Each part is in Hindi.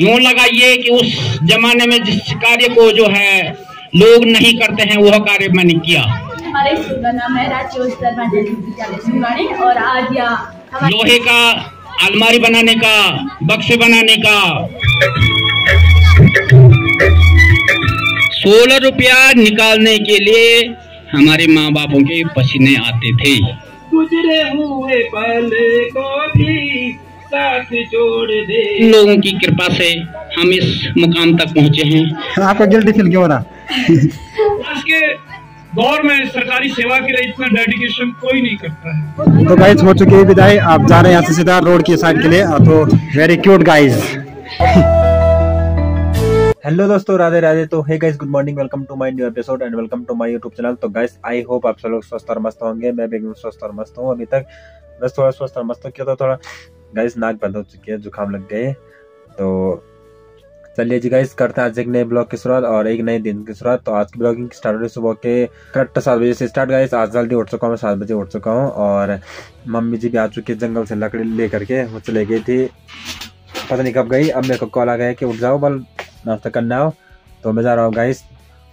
यूँ लगाइए कि उस जमाने में जिस कार्य को जो है लोग नहीं करते हैं वह कार्य मैंने किया। हमारे स्कूल का नाम है विद्यालय और आज यहाँ लोहे का अलमारी बनाने का बक्से बनाने का। सोलह रुपया निकालने के लिए हमारे माँ बापों के पसीने आते थे। गुजरे हुए पल को भी साथ जोड़ दे। लोगों की कृपा से हम इस मुकाम तक पहुँचे हैं। आपको गिल्टी फील क्यों हो रहा? आज के दौर में सरकारी सेवा के लिए इतना डेडिकेशन कोई नहीं करता है। तो गाइस हो चुकी है विदाई। आप जा रहे हैं यहाँ से सीधा रोड की साइड के लिए। तो वेरी क्यूट गाइस हेलो दोस्तों राधे राधे। तो hey guys good morning welcome to my new episode and welcome to my YouTube channel तो गाइस आई होप आप सब लोग स्वस्थ और मस्त होंगे। मैं भी एकदम स्वस्थ और मस्त हूँ। अभी तक बस थोड़ा स्वस्थ और मस्त हूँ क्यों तो थोड़ा गाइस नाक बंद हो चुकी है, जुकाम लग गए। तो चलिए जी गाइस करते हैं आज एक नए ब्लॉग की शुरुआत और एक नए दिन की शुरुआत। तो आज की ब्लॉगिंग स्टार्ट हुई सुबह के करेक्ट सात बजे से स्टार्ट गाइस आज जल्दी उठ चुका हूँ, मैं सात बजे उठ चुका हूँ और मम्मी जी भी आ चुकी है जंगल से लकड़ी लेकर के, वो चले गई थी। पता नहीं कब गई, अब मेरे को कॉल आ गया कि उठ जाओ, बल नाश्ता करना हो तो मैं जा रहा हूँ गाइस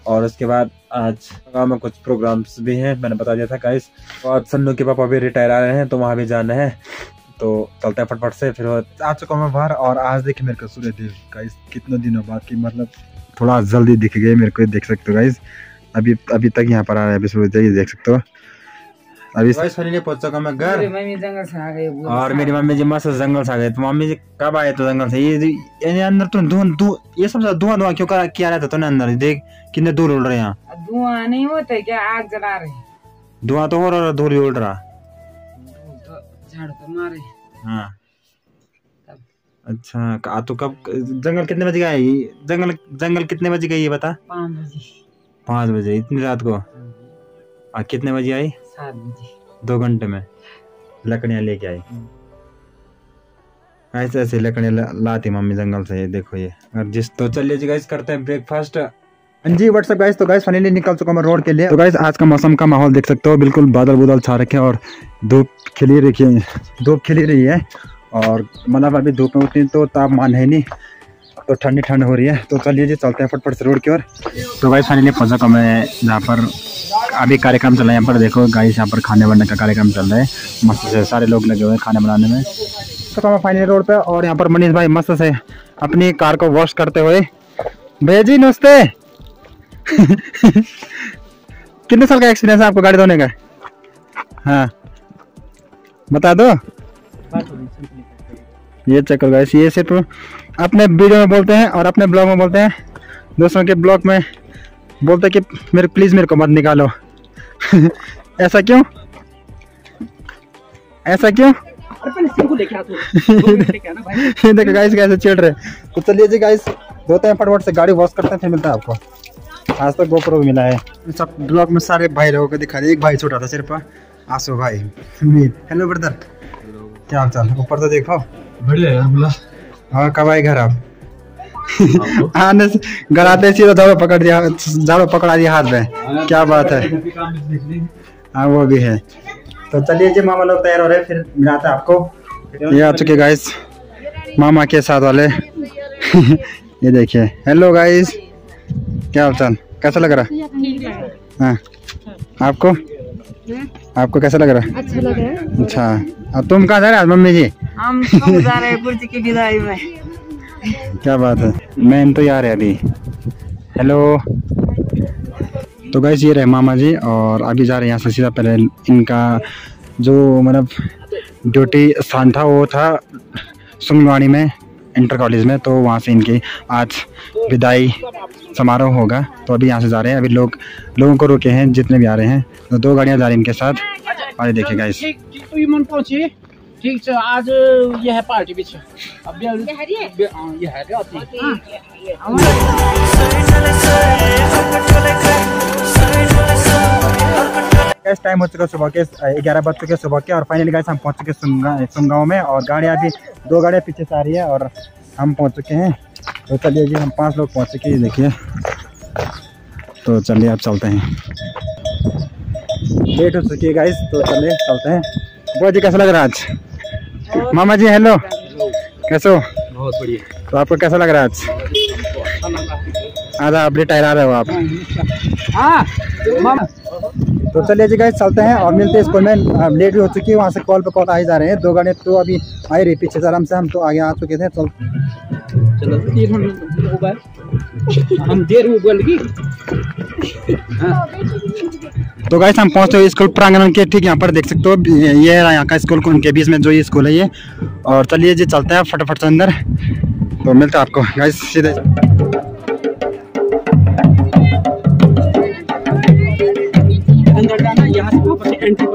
और उसके बाद आज गाँव में कुछ प्रोग्राम्स भी हैं, मैंने बता दिया था गाइस और सन्नू के पापा भी रिटायर आ रहे हैं तो वहाँ भी जाना है। तो चलते हैं फटफट से फिर आ चुका हूँ मैं बाहर और आज देखिए मेरे को सूर्य देव गाइस कितने दिनों बाद की मतलब थोड़ा जल्दी दिख गए मेरे को देख सकते हो गाइस अभी अभी तक यहाँ पर आ रहा है अभी सूर्य देव देख सकते हो। अभी गाइस फाइनली पहुँच चुका मैं घर। जंगल से आ गई और मेरी मम्मी जी मस्त जंगल से आ गए तो मम्मी जी कब आए तो जंगल से? ये ये अंदर तो धुआँ धुआँ ये सब धुआँ धुआँ क्यों करा किया रहता तूने अंदर? देख कितने दूर उड़ रहे हैं। धुआँ नहीं होता क्या? आग जला रहे धुआँ तो हो रहा धूल ही उड़ रहा। झाड़ तो मारे। हाँ। अच्छा तो कब जंगल कितने बजे ये जंगल जंगल कितने बजे गई ये बता? पाँच बजे। पाँच बजे इतनी रात को? और कितने बजे आई? सात बजे। दो घंटे में। लकड़ियाँ लेके आई। ऐसे ऐसे लकड़ियाँ लाती मम्मी जंगल से ये देखो ये। और जिस तो चलिए जी गाइस करते हैं ब्रेकफास्ट हाँ जी व्हाट्सअप गाइस तो गाइस फाइनली निकल चुका मैं रोड के लिए। तो गाइस आज का मौसम का माहौल देख सकते हो, बिल्कुल बादल बुदल छा रखे हैं और धूप खिली रखी है, धूप खिली रही है और मतलब अभी धूप में उतनी तो तापमान है नहीं तो ठंडी ठंड हो रही है। तो चलिए जी, चलते हैं फटफट से रोड की ओर। तो गाइस फाइनली पहुँचा का मैं जहाँ पर, अभी कार्यक्रम चल रहा है, यहाँ पर देखो गाइस यहाँ पर खाने बनने का कार्यक्रम चल रहा है, मस्त से सारे लोग लगे हुए हैं खाने बनाने में। तो मैं फाइनली रोड पे और यहाँ पर मनीष भाई मस्त से अपनी कार को वॉश करते हुए, भैया जी, नमस्ते। कितने साल का एक्सपीरियंस है आपको गाड़ी धोने का? हाँ। बता दो। ये चेक करो गाइस ये सिर्फ़ अपने वीडियो में बोलते हैं और अपने ब्लॉग में बोलते हैं। दूसरों के ब्लॉग में बोलते हैं कि मेरे प्लीज़ मेरे को मत निकालो। ऐसा क्यों? ऐसा क्यों? देखो गाइस कैसे चिढ़ रहे तो चलिए जी गाइस धोते हैं फटफट से गाड़ी वॉश करते हैं फिर मिलता है आपको। आज तक गोप्रो भी मिला है। सब ब्लॉग में सारे भाई लोगों को दिखा दिया। एक भाई छोटा था सिर्फ़ आँसू भाई। हेलो ब्रदर क्या हाल चाल? ऊपर तो देखो। बढ़िया हाँ कब आए घर आप आने से घर आते सीधा झाड़ू पकड़ दिया झाड़ू पकड़ा दिया हाथ में। क्या बात है। हाँ वो भी है। तो चलिए जी मामा लोग तैयार हो रहे हैं फिर मिलाते हैं आपको। ये आ चुके गाइस मामा के साथ वाले। ये देखिए। हेलो गाइस क्या हाल चाल? कैसा लग रहा? है। हाँ आपको? आपको कैसा लग रहा? है अच्छा लग रहा है। अच्छा। अब तुम कहाँ जा रहे हो मम्मी जी? हम जा रहे हैं? की विदाई में। क्या बात है। मैं तो यार है अभी। हेलो तो गैस ये रहे मामा जी और अभी जा रहे हैं यहाँ से सीधा पहले इनका जो मतलब ड्यूटी स्थान था वो था सुंगवाड़ी में इंटर कॉलेज में तो वहाँ से इनकी आज विदाई समारोह होगा तो अभी यहाँ से जा रहे हैं अभी लोग लोगों को रुके हैं जितने भी आ रहे हैं तो दो गाड़ियाँ जा रही हैं इनके साथ और ये देखिए गाइस ठीक ठीक तो ये मन पहुँची ठीक छ आज ये है पार्टी भी छ अब ये हाँ, ये है क्या अति गैस टाइम हो चुका है सुबह के ग्यारह बज चुके सुबह के और फाइनली गैस हम पहुँच चुके हैं सुनगांव में और गाड़ियाँ अभी दो गाड़ियाँ पीछे से आ रही है और हम पहुँच चुके हैं तो चलिए जी हम पाँच लोग पहुँच चुके हैं देखिए। तो चलिए आप चलते हैं। लेट हो चुकी है गाइस तो चलिए चलते हैं। बुआ जी कैसा लग रहा है आज? मामा जी हेलो कैसे हो? बहुत बढ़िया। तो आपको कैसा लग रहा है आज? आधा अपडेट टहरा रहे हो आप। हाँ तो चलिए जी गाइस चलते हैं और मिलते हैं स्कूल में। लेट भी हो चुकी है वहाँ से कॉल पर कॉल आए जा रहे हैं। दो गाने तो अभी आए रही पीछे से आराम से हम तो आगे आ चुके थे चल चलो तीन मिनट ऊपर हम देर हो बोल की तो गाइस हम पहुँचे स्कूल प्रांगण के ठीक यहाँ पर देख सकते हो ये है यहाँ का स्कूल उनके बीच में जो ये स्कूल है ये। और चलिए जी चलते हैं फटाफट से अंदर। तो मिलते हैं आपको गाइस सीधे। अंदर जाना यहाँ से एंट्री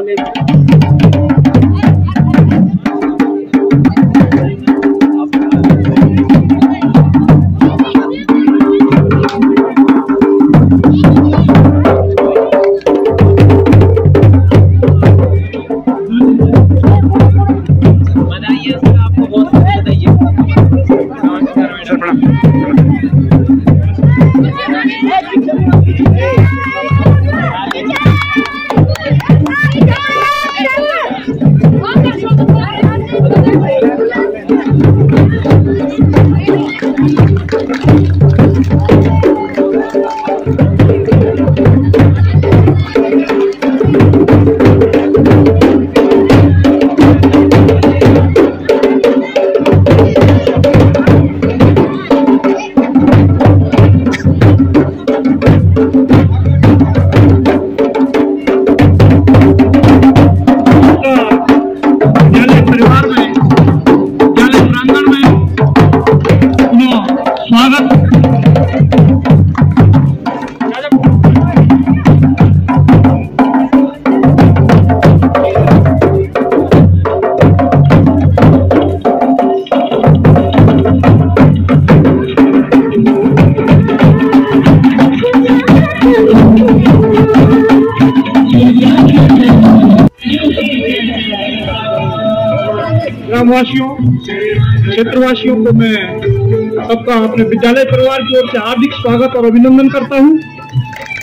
क्षेत्रवासियों को मैं सबका अपने विद्यालय परिवार की ओर से हार्दिक स्वागत और अभिनंदन करता हूँ।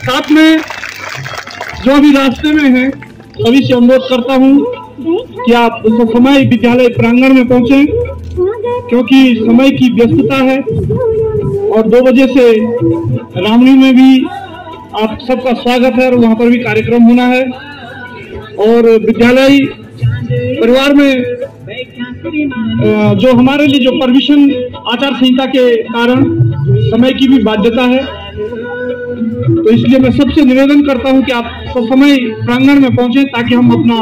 साथ में जो भी रास्ते में हैं, सभी से अनुरोध करता हूँ कि आप उस समय विद्यालय प्रांगण में पहुँचे, क्योंकि समय की व्यस्तता है और दो बजे से रामनी में भी आप सबका स्वागत है और वहाँ पर भी कार्यक्रम होना है। और विद्यालय परिवार में जो हमारे लिए जो परमिशन आचार संहिता के कारण समय की भी बाध्यता है तो इसलिए मैं सबसे निवेदन करता हूँ कि आप सब समय प्रांगण में पहुँचे ताकि हम अपना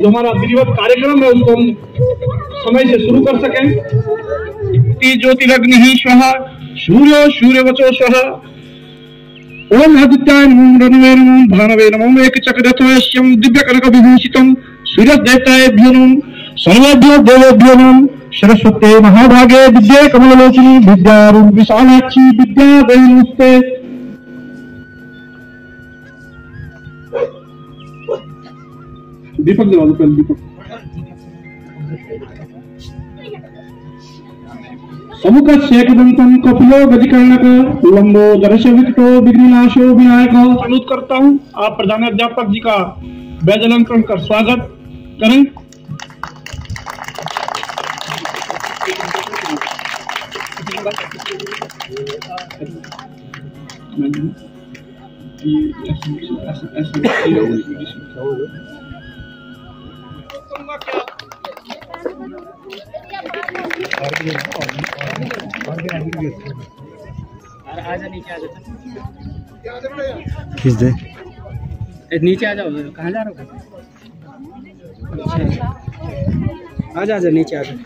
जो हमारा विधिवत कार्यक्रम है उसको हम समय से शुरू कर सकें। ज्योतिरग्नि स्वः सूर्यो सूर्यवचो स्वः ओम आदित्याय नमो रणवे नमो भानवे नमो एक चक्ररथयस्यं दिव्य कनक विभूषितं सूर्यदैत्यायभ्यो नमः। सर्वेभ्यो देवेभ्यो नमः सरस्वते महाभागे विद्ये कमललोचनी विद्यारूप विशालाक्षी विद्या नमस्ते दीपक जला दो पहले दीपक। समुख शेखदंतम कपिलो गजकर्णक लंबो दर्श विकटो विघ्नाशो विनायक। अनुरोध करता हूँ आप प्रधान अध्यापक जी का अलंकरण कर स्वागत करें। आ खींच दे नीचे आ जाओ, कहाँ जा रहे हो? अच्छा। आजा आजा नीचे आ जाओ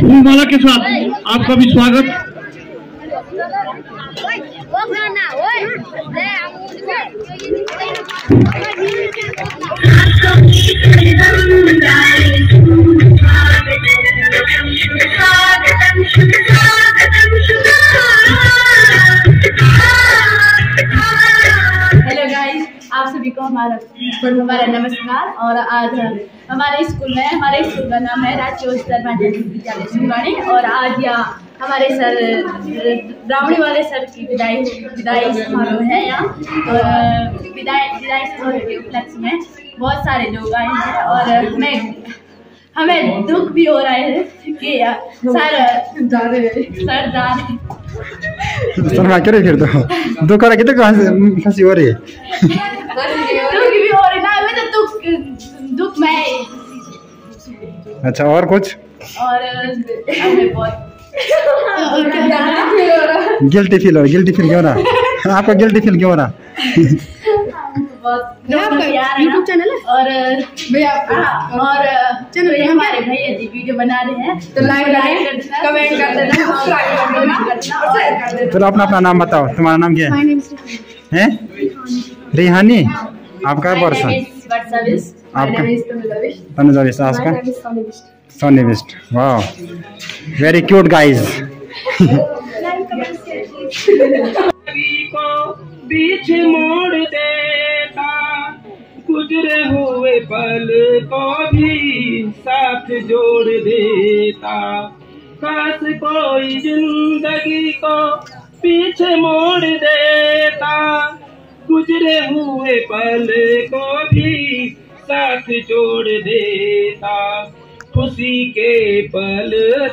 फूलमाला के साथ आपका भी स्वागत। हमारा हमारा नमस्कार और आज हमारे स्कूल में, हमारे स्कूल का नाम है राज्य उच्च माध्यमिक विद्यालय सुनवाणी और आज यहाँ हमारे सर, ब्राह्मणी वाले सर की विदाई विदाई समारोह है यहाँ। और, विदाई विदाई समारोह के उपलक्ष्य में बहुत सारे लोग आए हैं और मैं हमें दुख भी हो रहा है कि सर जा रहे सर जा रहे शर्मा के फिर तो दुख रहा कितने कहाँ से हँसी हो रही है? दुख भी हो रही ना मैं तो दुख दुख में अच्छा और कुछ? और हमें बहुत। गिल्टी फील हो रहा गिल्टी फील क्यों रहा आपको गिल्टी फील क्यों हो रहा बहुत यूट्यूब चैनल है और भैया हाँ, और चलो हमारे भैया जी वीडियो बना रहे हैं। तो लाइक लाइक कमेंट कर देना सब्सक्राइब कर देना और शेयर कर देना चलो अपना अपना नाम बताओ। तुम्हारा नाम क्या है? हैं? रिहानी। आपका वर्ष आपका? तनुजा विस्ट आपका? सोनी विस्ट वाह वेरी क्यूट गाइस को बीच मोड़ देता। गुजरे हुए पल को भी साथ जोड़ देता। काश कोई ज़िंदगी को पीछे मोड़ देता। गुजरे हुए पल को भी साथ जोड़ देता। खुशी के पल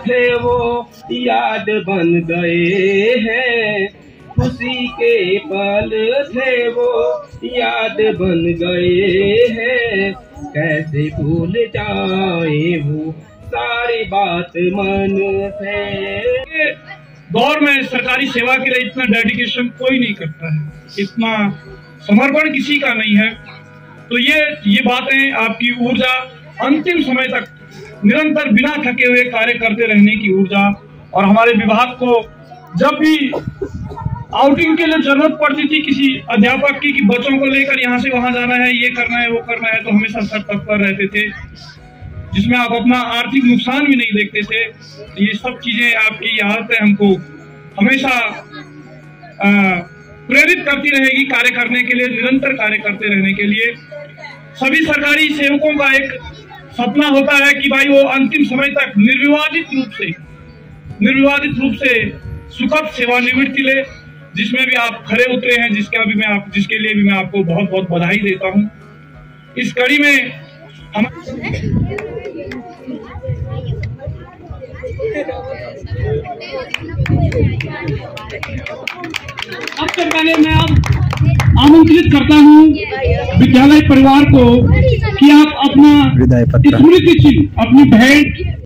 थे वो याद बन गए हैं। खुशी के पल थे वो, याद बन गए हैं। कैसे भूल जाए वो, सारी बात मन से। दौर में सरकारी सेवा के लिए इतना डेडिकेशन कोई नहीं करता है। इतना समर्पण किसी का नहीं है। तो ये ये बातें आपकी ऊर्जा अंतिम समय तक निरंतर बिना थके हुए कार्य करते रहने की ऊर्जा और हमारे विभाग को जब भी आउटिंग के लिए ज़रूरत पड़ती थी किसी अध्यापक की कि बच्चों को लेकर यहाँ से वहाँ जाना है ये करना है वो करना है तो हमेशा सर तत्पर रहते थे। जिसमें आप अपना आर्थिक नुकसान भी नहीं देखते थे ये सब चीज़ें आपकी आदतें हमको हमेशा आ, प्रेरित करती रहेगी कार्य करने के लिए निरंतर कार्य करते रहने के लिए। सभी सरकारी सेवकों का एक सपना होता है कि भाई वो अंतिम समय तक निर्विवादित रूप से निर्विवादित रूप से सुखद सेवानिवृत्ति ले। जिसमें भी आप खड़े उतरे हैं जिसका भी मैं आप जिसके लिए भी मैं आपको बहुत बहुत बधाई देता हूँ। इस कड़ी में हम सबसे पहले मैं अब आमंत्रित करता हूँ विद्यालय परिवार को कि आप अपना स्मृति चिन्ह अपनी भेंट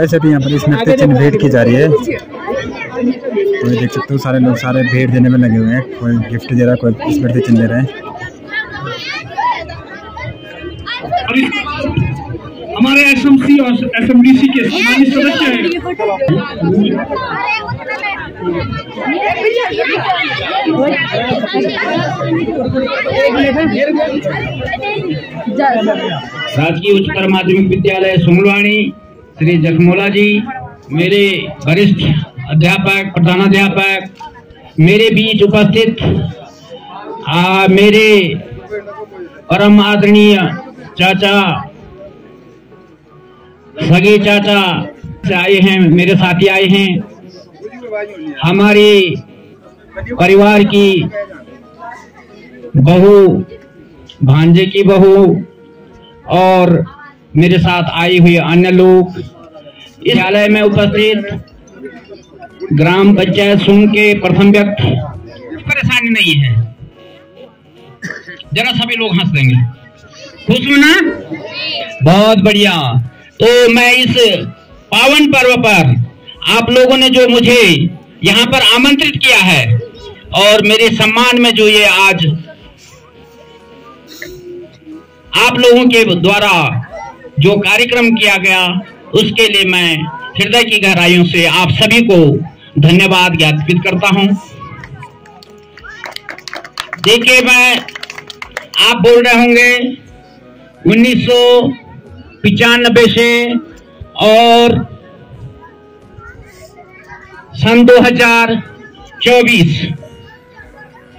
वैसे भी यहाँ पर स्मृति चिन्ह भेंट की जा रही है। तो ये देख सकते हो सारे लोग सारे भेंट देने में लगे हुए हैं। कोई गिफ्ट दे रहा है कोई स्मृति चिन्ह दे रहे हैं। इस- हमारे एसएमसी और एसएमडीसी के सम्मानित सदस्य हैं। राजकीय उच्चतर माध्यमिक विद्यालय सुमलवाणी श्री जखमोला जी मेरे वरिष्ठ अध्यापक प्रधानाध्यापक मेरे बीच उपस्थित आ, मेरे परम आदरणीय चाचा सगे चाचा से आए हैं मेरे साथी आए हैं। हमारे परिवार की बहू भांजे की बहू और मेरे साथ आए हुए अन्य लोग। विद्यालय में उपस्थित ग्राम पंचायत सुन के प्रथम व्यक्ति। परेशानी नहीं है। जरा सभी लोग हंस देंगे। खुश हो ना? बहुत बढ़िया। तो मैं इस पावन पर्व पर आप लोगों ने जो मुझे यहाँ पर आमंत्रित किया है और मेरे सम्मान में जो ये आज आप लोगों के द्वारा जो कार्यक्रम किया गया, उसके लिए मैं हृदय की गहराइयों से आप सभी को धन्यवाद ज्ञापित करता हूँ। देखिए, मैं, आप बोल रहे होंगे, उन्नीस से और सन 2024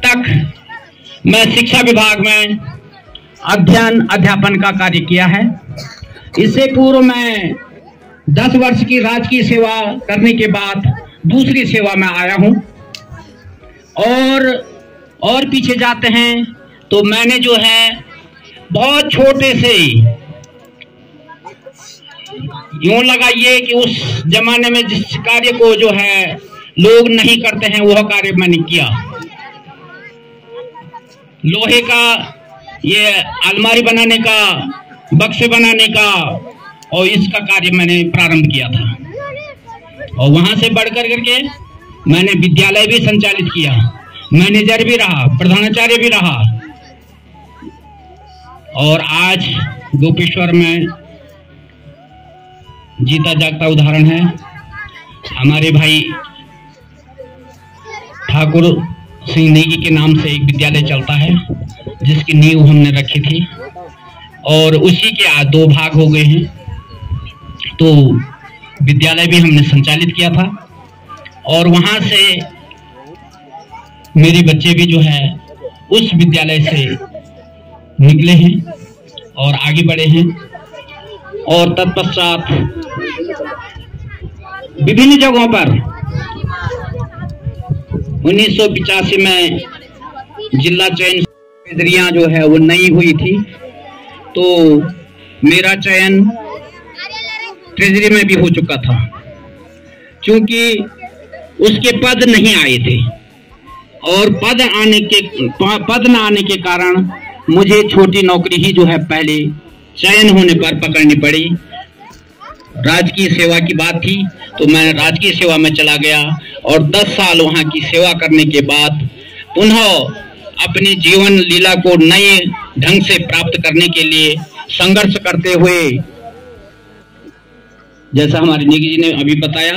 तक मैं शिक्षा विभाग में अध्ययन, अध्यापन का कार्य किया है। इससे पूर्व मैं 10 वर्ष की राजकीय सेवा करने के बाद दूसरी सेवा में आया हूँ। और और पीछे जाते हैं तो मैंने जो है बहुत छोटे से यूँ लगाइए कि उस जमाने में जिस कार्य को जो है लोग नहीं करते हैं, वह कार्य मैंने किया। लोहे का ये अलमारी बनाने का बक्से बनाने का और इसका कार्य मैंने प्रारंभ किया था। और वहाँ से बढ़कर करके मैंने विद्यालय भी संचालित किया। मैनेजर भी रहा, प्रधानाचार्य भी रहा। और आज गोपेश्वर में जीता जागता उदाहरण है। हमारे भाई ठाकुर सिंह नेगी के नाम से एक विद्यालय चलता है, जिसकी नींव हमने रखी थी। और उसी के आज दो भाग हो गए हैं। तो विद्यालय भी हमने संचालित किया था। और वहाँ से मेरे बच्चे भी जो है, उस विद्यालय से निकले हैं और आगे बढ़े हैं। और तत्पश्चात विभिन्न जगहों पर उन्नीस में जिला चयन जो है, वो नई हुई थी। तो मेरा चयन ट्रेजरी में भी हो चुका था, क्योंकि उसके पद नहीं आए थे। और पद आने के पद न आने के कारण मुझे छोटी नौकरी ही जो है पहले चयन होने पर पकड़नी पड़ी। राजकीय सेवा की बात थी तो मैं राजकीय सेवा में चला गया और 10 साल वहाँ की सेवा करने के बाद पुनः अपने जीवन लीला को नए ढंग से प्राप्त करने के लिए संघर्ष करते हुए, जैसा हमारे निगी जी ने अभी बताया,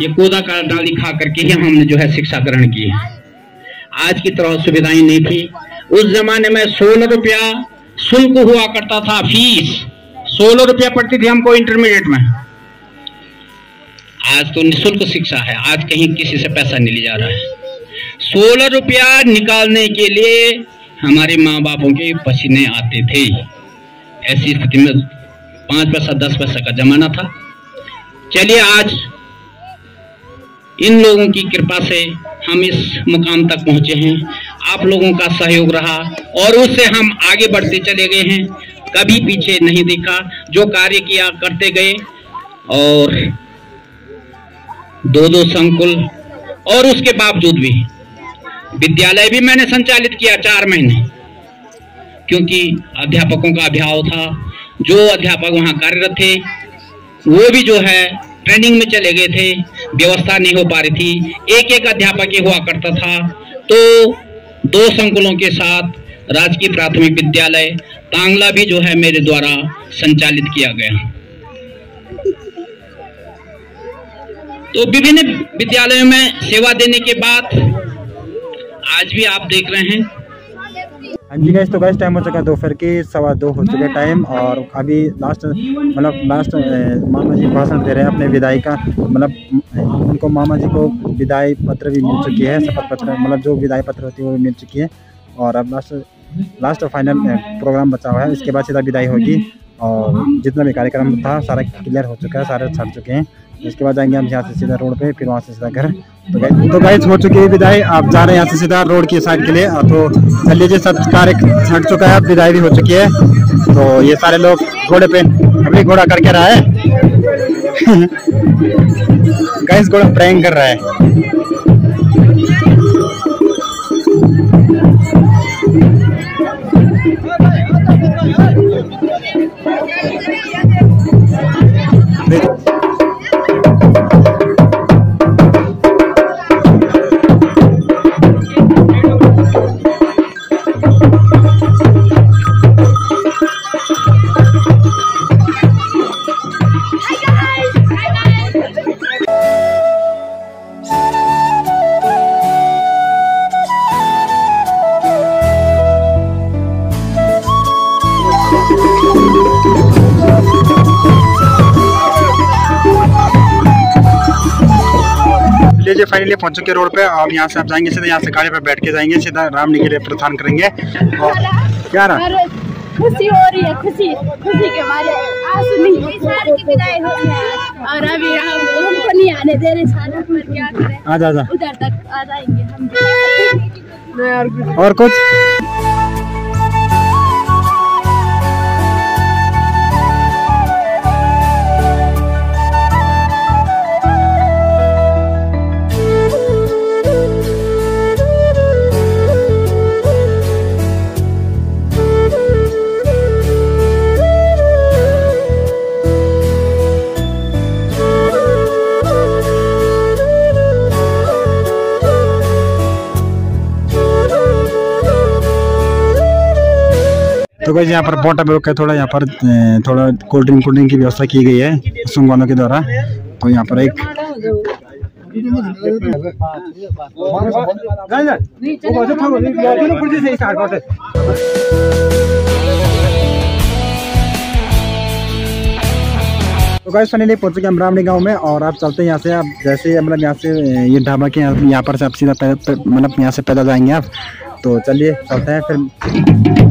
ये कोदा का डाली खा करके ही हमने जो है शिक्षा ग्रहण की है आज की तरह सुविधाएँ नहीं थी। उस जमाने में सोलह रुपया शुल्क हुआ करता था फ़ीस। सोलह रुपया पड़ती थी हमको इंटरमीडिएट में। आज तो निःशुल्क शिक्षा है। आज कहीं किसी से पैसा नहीं लिया जा रहा है। सोलह रुपया निकालने के लिए हमारे माँ बापों के पसीने आते थे। ऐसी स्थिति में पाँच पैसा, दस पैसा का जमाना था। चलिए आज इन लोगों की कृपा से हम इस मुकाम तक पहुँचे हैं। आप लोगों का सहयोग रहा और उससे हम आगे बढ़ते चले गए हैं। कभी पीछे नहीं देखा, जो कार्य किया करते गए और दो दो संकुल और उसके बावजूद भी विद्यालय भी मैंने संचालित किया चार महीने। क्योंकि अध्यापकों का अभाव था, जो अध्यापक वहाँ कार्यरत थे, वो भी जो है ट्रेनिंग में चले गए थे, व्यवस्था नहीं हो पा रही थी। एक एक अध्यापक ही हुआ करता था। तो दो संकुलों के साथ राजकीय प्राथमिक विद्यालय तांगला भी जो है मेरे द्वारा संचालित किया गया। तो विभिन्न विद्यालयों में सेवा देने के बाद आज भी आप देख रहे हैं। हाँ जी गैस तो गैस टाइम हो चुका है दोपहर के, सवा दो हो चुके टाइम और अभी लास्ट मतलब लास्ट मामा जी भाषण दे रहे हैं अपने विदाई का। मतलब उनको मामा जी को विदाई पत्र भी मिल चुकी है, शपथ पत्र मतलब जो विदाई पत्र होती है वो भी मिल चुकी है। और अब लास्ट लास्ट फाइनल प्रोग्राम बचा हुआ है, इसके बाद सीधा विदाई होगी। और जितना भी कार्यक्रम था, सारा क्लियर हो चुका है, सारे छट चुके हैं। इसके बाद जाएँगे हम यहाँ से सीधा रोड पे, फिर वहाँ से सीधा घर। तो गाइस तो गाइस हो चुकी है विदाई। आप जा रहे हैं यहाँ से सीधा रोड की साइड के लिए। तो चल लीजिए, सब कार्य छट चुका है विदाई भी हो चुकी है। तो ये सारे लोग घोड़े पे, अभी घोड़ा करके रहा है। गाइस घोड़ा प्रैंक कर रहा है। लीजिए फाइनली पहुँच चुके रोड पे। अब यहाँ से आप जाएँगे सीधा यहाँ से गाड़ी पे बैठ के जाएँगे सीधा रामनी के लिए प्रस्थान करेंगे। और क्या रहा? खुशी हो रही है खुशी खुशी के मारे आँसू नहीं साल की विदाई हो रही है। और अभी हम हमको नहीं आने दे रहे पर क्या करें। आजा आजा। उधर तक आ जाएँगे हम। और कुछ? तो गाइस यहाँ पर में रुका है थोड़ा यहाँ पर थोड़ा कोल्ड ड्रिंक कोल्ड ड्रिंक की व्यवस्था की गई है सुंगवानों के द्वारा। तो यहाँ पर एक तो गाइस फाइनली पहुँच चुके हम रामनी गाँव में और आप चलते हैं यहाँ से, आप जैसे ही मतलब यहाँ से ये ढाबा के यहाँ पर से आप सीधा मतलब यहाँ से पैदल जाएँगे आप। तो चलिए, चलते हैं फिर।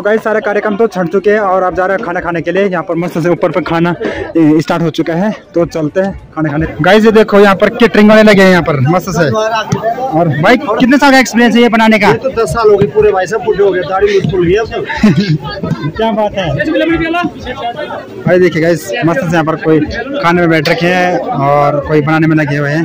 तो गाइस सारे कार्यक्रम तो छड़ चुके हैं और आप जा रहे हैं खाना खाने के लिए। यहाँ पर मस्त से ऊपर पर खाना स्टार्ट हो चुका है। तो चलते हैं खाना खाने। गाइस ये देखो यहाँ पर केटरिंग वाले लगे हैं यहाँ पर मस्त से। और भाई कितने साल का एक्सपीरियंस है ये बनाने का? तो दस साल हो गए पूरे भाई बूढ़े हो गए दाढ़ी। क्या बात है? भाई देखिए गाइस मस्त से यहाँ पर कोई खाने में बैठ रखे हैं और कोई बनाने में लगे हुए हैं।